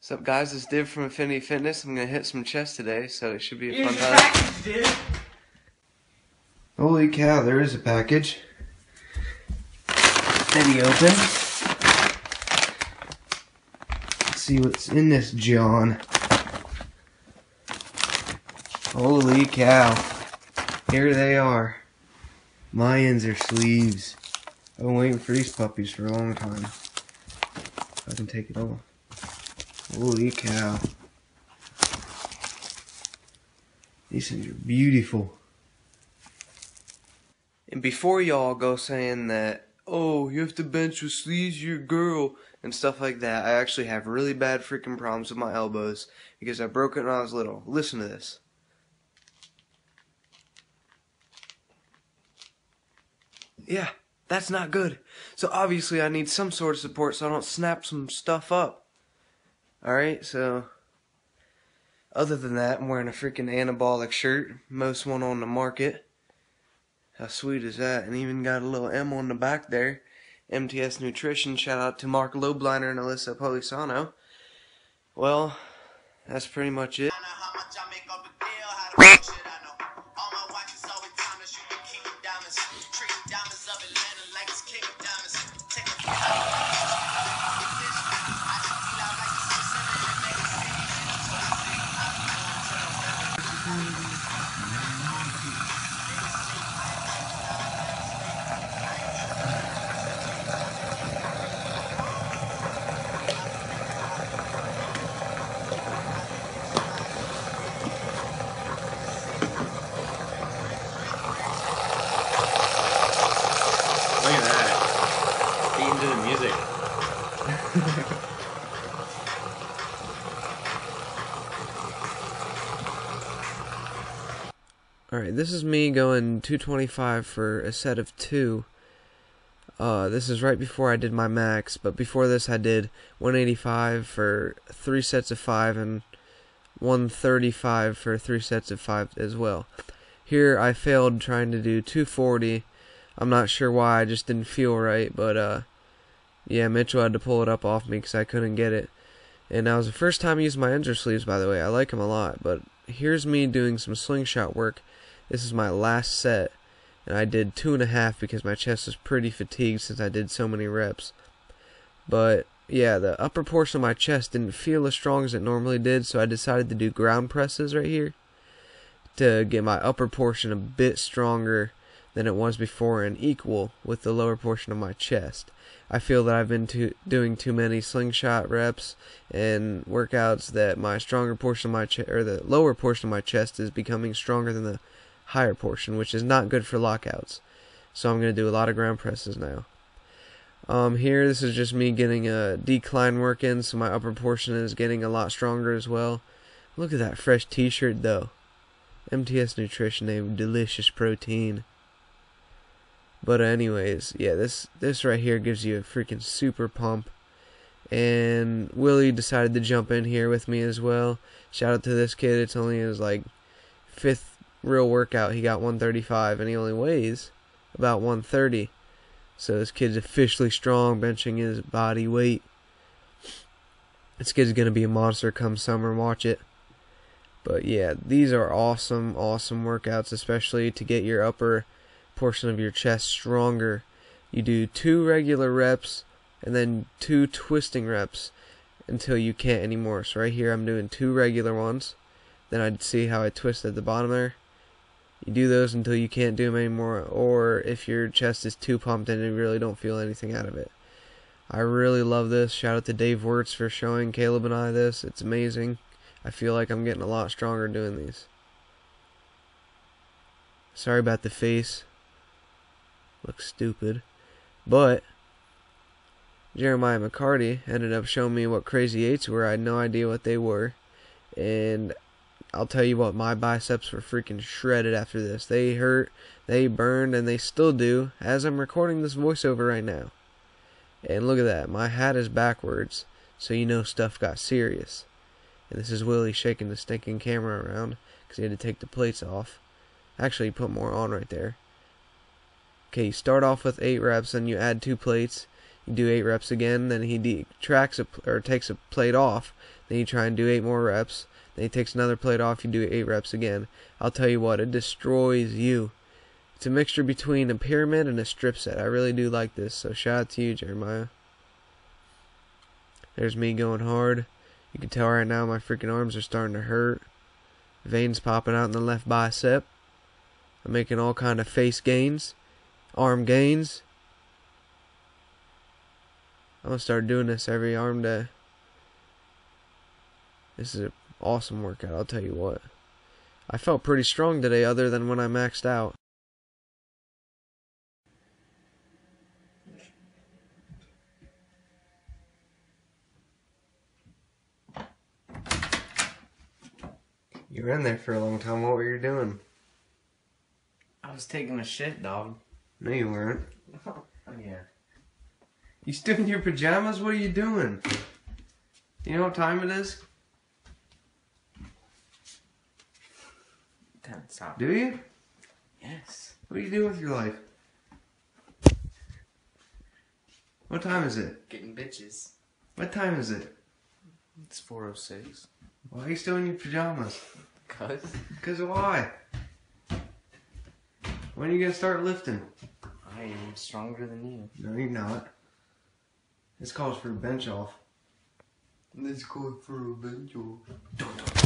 What's up, guys? It's Div from Affinity Fitness. I'm gonna hit some chest today, so it should be a Here's fun time. package, dude. Holy cow, there is a package. Steady open. Let's see what's in this John. Holy cow. Here they are. My Inzer sleeves. I've been waiting for these puppies for a long time. I can take it off. Holy cow. These things are beautiful. And before y'all go saying that, oh, you have to bench with sleeves, you're a girl, and stuff like that, I actually have really bad freaking problems with my elbows because I broke it when I was little. Listen to this. Yeah, that's not good. So obviously I need some sort of support so I don't snap some stuff up. Alright, so other than that, I'm wearing a freaking anabolic shirt, most one on the market. How sweet is that? And even got a little M on the back there. MTS Nutrition. Shout out to Marc Lobliner and Alyssa Polisano. Well, that's pretty much it. Look at that. Beat into the music. Alright, this is me going 225 for a set of two. Uh, this is right before I did my max, but before this I did 185 for three sets of five and 135 for three sets of five as well. Here I failed trying to do 240. I'm not sure why, I just didn't feel right, but uh, yeah, Mitchell had to pull it up off me because I couldn't get it. And that was the first time I used my Inzer sleeves, by the way. I like them a lot, but here's me doing some slingshot work. This is my last set, and I did two and a half because my chest was pretty fatigued since I did so many reps. But yeah, the upper portion of my chest didn't feel as strong as it normally did, so I decided to do ground presses right here to get my upper portion a bit stronger than it was before and equal with the lower portion of my chest. I feel that I've been too, doing too many slingshot reps and workouts that my stronger portion of my chest or the lower portion of my chest is becoming stronger than the higher portion, which is not good for lockouts. So I'm going to do a lot of ground presses now. Um, here, this is just me getting a decline work in, so my upper portion is getting a lot stronger as well. Look at that fresh t-shirt though. MTS Nutrition name Delicious Protein. But anyways, yeah, this this right here gives you a freaking super pump. And Willy decided to jump in here with me as well. Shout out to this kid. It's only his like fifth real workout. He got 135 and he only weighs about 130. So this kid's officially strong, benching his body weight. This kid's gonna be a monster come summer. Watch it. But yeah, these are awesome, awesome workouts, especially to get your upper portion of your chest stronger. You do two regular reps and then two twisting reps until you can't anymore. So right here I'm doing two regular ones. Then I'd see how I twist at the bottom there. You do those until you can't do them anymore, or if your chest is too pumped and you really don't feel anything out of it. I really love this. Shout out to Dave Wirtz for showing Caleb and I this. It's amazing. I feel like I'm getting a lot stronger doing these. Sorry about the face. Looks stupid. But Jeremiah McCarty ended up showing me what crazy eights were. I had no idea what they were. And I'll tell you what, my biceps were freaking shredded after this. They hurt, they burned, and they still do as I'm recording this voiceover right now. And look at that, my hat is backwards, so you know stuff got serious. And this is Willy shaking the stinking camera around because he had to take the plates off. Actually, he put more on right there. Okay, you start off with 8 reps, and you add 2 plates. You do eight reps again, then he detracts a or takes a plate off. Then you try and do eight more reps. Then he takes another plate off. You do eight reps again. I'll tell you what, it destroys you. It's a mixture between a pyramid and a strip set. I really do like this. So shout out to you, Jeremiah. There's me going hard. You can tell right now my freaking arms are starting to hurt. Veins popping out in the left bicep. I'm making all kind of face gains, arm gains. I'm gonna start doing this every arm day. This is an awesome workout, I'll tell you what. I felt pretty strong today other than when I maxed out. You were in there for a long time. What were you doing? I was taking a shit, dog. No, you weren't. Oh, yeah. You still in your pajamas? What are you doing? You know what time it is? Damn, stop. Do you? Yes. What do you do with your life? What time is it? Getting bitches. What time is it? It's 406. Why are you still in your pajamas? Cuz? Because why? When are you gonna start lifting? I am stronger than you. No, you're not. This calls for a bench off. This called for a bench off. Don't, don't,